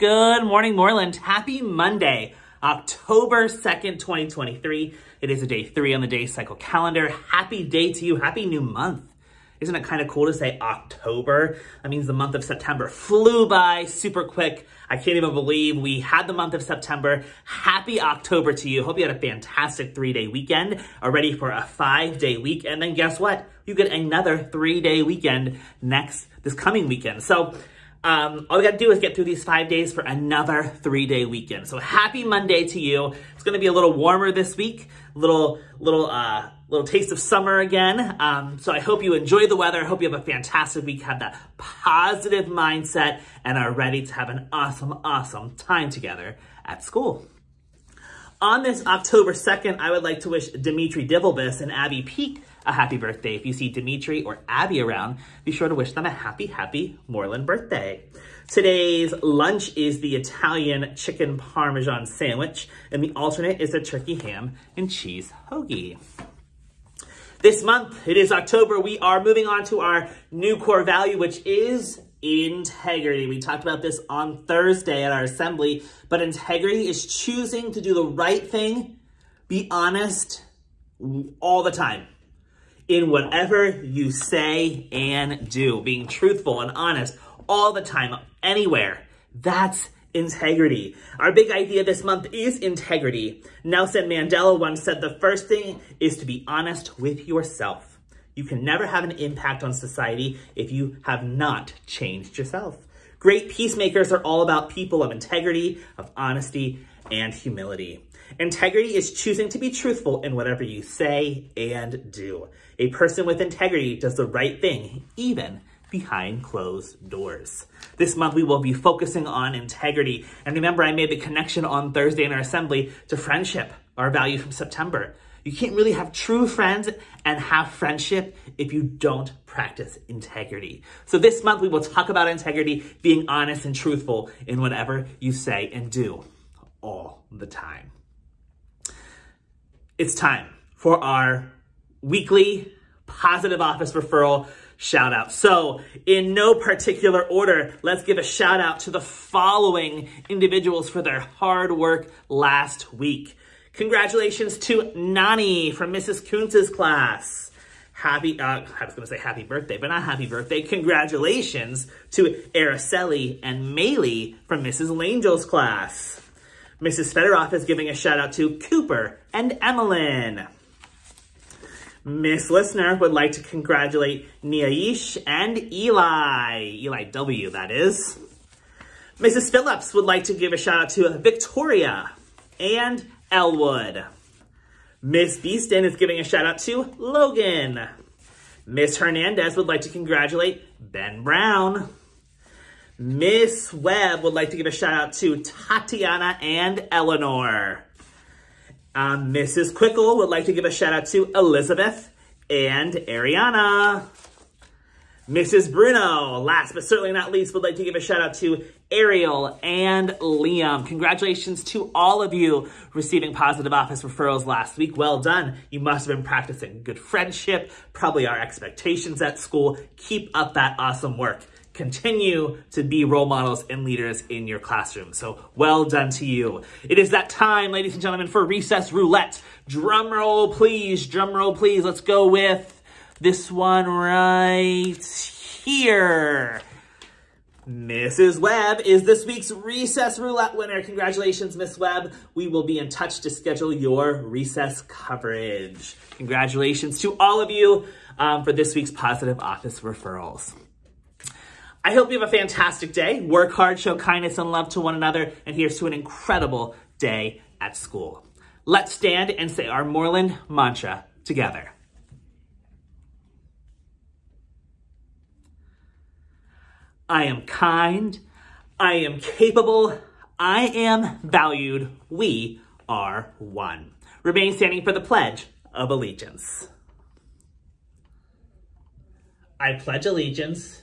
Good morning, Mooreland. Happy Monday, October 2nd, 2023. It is a day three on the day cycle calendar. Happy day to you. Happy new month. Isn't it kind of cool to say October? That means the month of September flew by super quick. I can't even believe we had the month of September. Happy October to you. Hope you had a fantastic three-day weekend, are ready for a five-day week. And then guess what? You get another three-day weekend next, this coming weekend. So um, all we got to do is get through these five days for another three-day weekend. So happy Monday to you. It's going to be a little warmer this week, little little uh, little taste of summer again. Um, so I hope you enjoy the weather. I hope you have a fantastic week, have that positive mindset, and are ready to have an awesome, awesome time together at school. On this October 2nd, I would like to wish Dimitri Divelbus and Abby Peak a happy birthday. If you see Dimitri or Abby around, be sure to wish them a happy, happy Mooreland birthday. Today's lunch is the Italian chicken parmesan sandwich, and the alternate is a turkey ham and cheese hoagie. This month, it is October, we are moving on to our new core value, which is integrity. We talked about this on Thursday at our assembly, but integrity is choosing to do the right thing, be honest all the time in whatever you say and do, being truthful and honest all the time, anywhere. That's integrity. Our big idea this month is integrity. Nelson Mandela once said the first thing is to be honest with yourself. You can never have an impact on society if you have not changed yourself. Great peacemakers are all about people of integrity, of honesty, and humility. Integrity is choosing to be truthful in whatever you say and do. A person with integrity does the right thing, even behind closed doors. This month we will be focusing on integrity. And remember, I made the connection on Thursday in our assembly to friendship, our value from September. You can't really have true friends and have friendship if you don't practice integrity. So this month we will talk about integrity, being honest and truthful in whatever you say and do all the time. It's time for our weekly positive office referral shout out. So in no particular order, let's give a shout out to the following individuals for their hard work last week. Congratulations to Nani from Mrs. Kuntz's class. Happy, uh, I was going to say happy birthday, but not happy birthday. Congratulations to Araceli and Maylee from Mrs. Langel's class. Mrs. Federoff is giving a shout out to Cooper and Emmeline. Miss Listener would like to congratulate Niaish and Eli. Eli W, that is. Mrs. Phillips would like to give a shout out to Victoria and Elwood. Miss Beeston is giving a shout out to Logan. Miss Hernandez would like to congratulate Ben Brown. Miss Webb would like to give a shout out to Tatiana and Eleanor. Um, Mrs. Quickle would like to give a shout out to Elizabeth and Ariana. Mrs. Bruno, last but certainly not least, would like to give a shout out to Ariel and Liam. Congratulations to all of you receiving positive office referrals last week. Well done. You must have been practicing good friendship, probably our expectations at school. Keep up that awesome work continue to be role models and leaders in your classroom. So well done to you. It is that time, ladies and gentlemen, for recess roulette. Drum roll, please. Drum roll, please. Let's go with this one right here. Mrs. Webb is this week's Recess Roulette winner. Congratulations, Miss Webb. We will be in touch to schedule your recess coverage. Congratulations to all of you um, for this week's Positive Office Referrals. I hope you have a fantastic day. Work hard, show kindness and love to one another, and here's to an incredible day at school. Let's stand and say our Mooreland mantra together. I am kind. I am capable. I am valued. We are one. Remain standing for the Pledge of Allegiance. I pledge allegiance